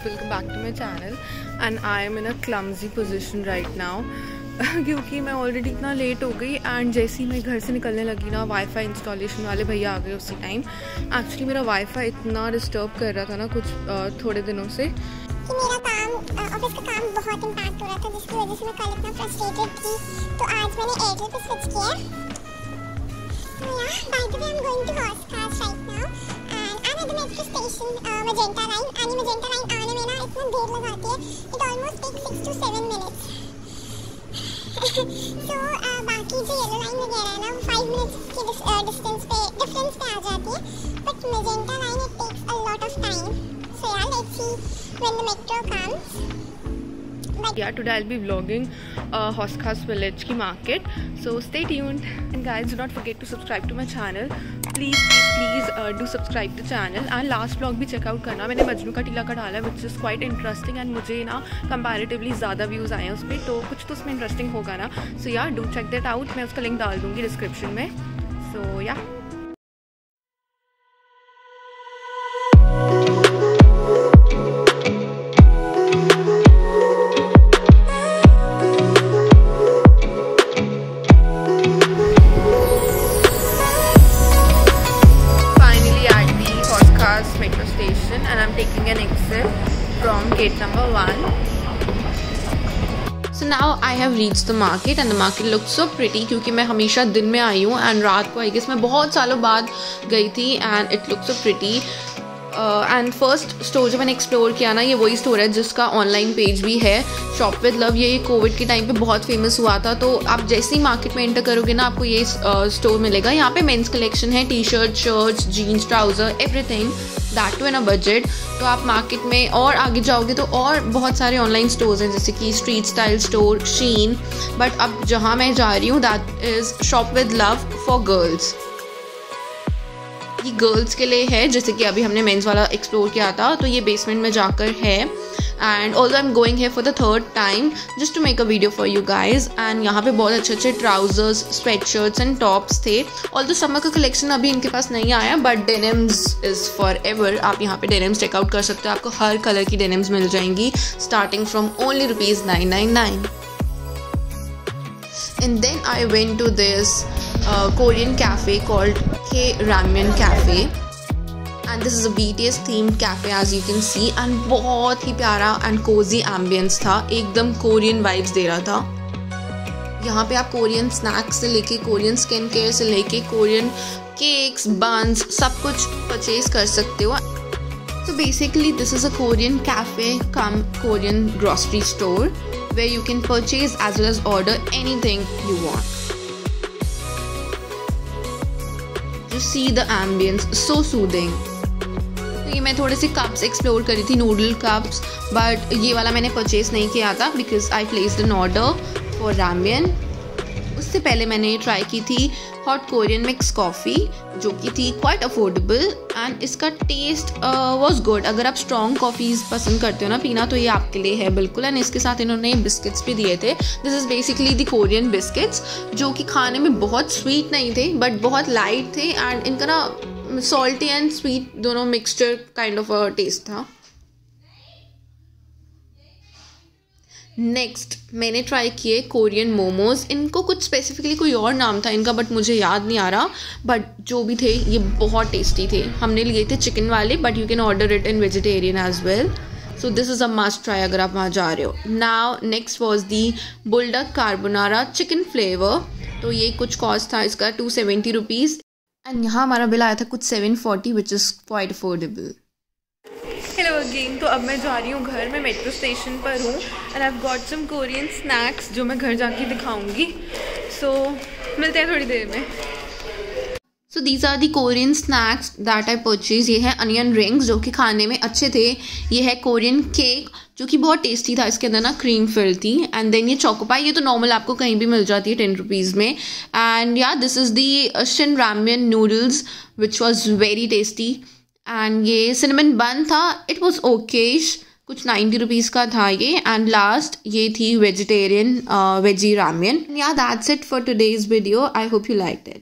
back to my channel. And I am in a clumsy position right now. क्योंकि मैं already इतना late हो गई एंड जैसे ही मैं घर से निकलने लगी ना वाईफाई इंस्टॉलेशन वाले भैया आ गए उसी टाइम एक्चुअली मेरा वाईफाई इतना डिस्टर्ब कर रहा था ना कुछ थोड़े दिनों से। कि मेरा काम ऑफ़िस का काम बहुत हो रहा था, जिसकी वजह से मैं कल इतना फ्रस्ट्रेटेड थी। तो आज मैंने एयरटेल पे स्विच किया तो yeah by the way I am going to right now and the metro station magenta line and magenta line आने में ना इतना देर लगाती है it almost take 6 to 7 minutes so बाकी जो येलो लाइन वगैरह है ना 5 मिनट्स के डिस्टेंस पे डिफरेंस पे आ जाती है but magenta line it takes a lot of time so yeah let's see the metro comes. But yeah, today I'll be vlogging uh, Hoskas Village ki market. So stay tuned. And guys, do not forget to subscribe to my channel. Please, please do subscribe the channel and last blog भी check out करना। मैंने मजनू का टीला का डाला which is quite interesting and मुझे ना comparatively ज़्यादा व्यूज़ आए हैं उस पर तो कुछ तो उसमें इंटरेस्टिंग होगा ना। सो या डू चेक दैट आउट मैं उसका लिंक डाल दूँगी डिस्क्रिप्शन में। So so, yeah yeah. Taking an exit from gate number one. So now I have reached the market and the market looks so pretty क्योंकि मैं हमेशा दिन में आई हूँ and रात को आई गेस मैं बहुत सालों बाद गई थी and it looks so pretty. And first store जो मैंने एक्सप्लोर किया ना, ये वही स्टोर है जिसका ऑनलाइन पेज भी है शॉप विद लव ये कोविड के टाइम पे बहुत फ़ेमस हुआ था तो आप जैसे ही मार्केट में एंटर करोगे ना, आपको ये स्टोर मिलेगा यहाँ पे मेंस कलेक्शन है T shirt shirts jeans trouser everything that too in a budget तो आप मार्केट में और आगे जाओगे तो और बहुत सारे ऑनलाइन स्टोर्स हैं, जैसे कि street style store Shein but अब जहाँ मैं जा रही हूँ that is shop with love for girls ये गर्ल्स के लिए है, जैसे कि अभी हमने मेंस वाला एक्सप्लोर किया था तो ये बेसमेंट में जाकर है। And also I am going है for the third time just to make a video for you guys and यहाँ पे बहुत अच्छे अच्छे trousers sweat shirts and tops थे। ऑल दो समर का कलेक्शन अभी इनके पास नहीं आया but denims is forever आप यहाँ पे डेनिम्स चेकआउट कर सकते हो। आपको हर कलर की डेनिम्स मिल जाएँगी starting from only rupees nine nine nine and then I went to this Korean cafe called K Ramen Cafe. And this is a BTS themed cafe as you can see and बहुत ही प्यारा and Cozi ambience था, एकदम Korean vibes दे रहा था। यहाँ पे आप कोरियन स्नैक्स से लेके कोरियन स्किन केयर से लेके कोरियन केक्स बंस सब कुछ परचेज कर सकते हो। तो basically this is a Korean cafe cum Korean grocery store where you can purchase as well as order anything you want to see the ambience so soothing ये मैं थोड़े से कप्स एक्सप्लोर करी थी नूडल कप्स बट ये वाला मैंने purchase नहीं किया था because I place an order for ramen उससे पहले मैंने ट्राई की थी हॉट कोरियन मिक्स कॉफ़ी जो कि थी क्वाइट अफोर्डेबल एंड इसका टेस्ट वाज गुड अगर आप स्ट्रॉन्ग कॉफ़ीज़ पसंद करते हो ना पीना तो ये आपके लिए है बिल्कुल. एंड इसके साथ इन्होंने बिस्किट्स भी दिए थे. This is basically the Korean biscuits जो कि खाने में बहुत स्वीट नहीं थे बट बहुत लाइट थे एंड इनका ना सॉल्टी एंड स्वीट दोनों मिक्सचर काइंड ऑफ़ टेस्ट था। नेक्स्ट मैंने ट्राई किए कोरियन मोमोज इनको कुछ स्पेसिफिकली कोई और नाम था इनका बट मुझे याद नहीं आ रहा। बट जो भी थे, ये बहुत टेस्टी थे। हमने लिए थे चिकन वाले but you can order it in vegetarian as well so this is a must try अगर आप वहाँ जा रहे हो। Now next was the buldak carbonara chicken flavour तो ये कुछ कॉस्ट था इसका टू सेवेंटी रुपीज़ एंड यहाँ हमारा बिल आया था कुछ seven forty which is quite affordable hello again तो अब मैं जा रही हूँ घर में मेट्रो स्टेशन पर हूँ and I got some Korean snacks जो मैं घर जाके दिखाऊँगी. सो so, मिलते हैं थोड़ी देर में. So these are the Korean snacks that I purchase ये है अनियन रिंग्स जो कि खाने में अच्छे थे। ये है कोरियन केक जो कि बहुत टेस्टी था। इसके अंदर ना क्रीम फिल थी एंड देन ये चौकोपाई ये तो नॉर्मल आपको कहीं भी मिल जाती है टेन रुपीज़ में। And yeah this is the Shin ramen noodles which was very tasty and ये सिनेमन बन था। इट वॉज़ ओकेश कुछ नाइन्टी रुपीज़ का था ये। एंड लास्ट ये थी vegetarian veggie ramen yeah that's it for today's video I hope you like that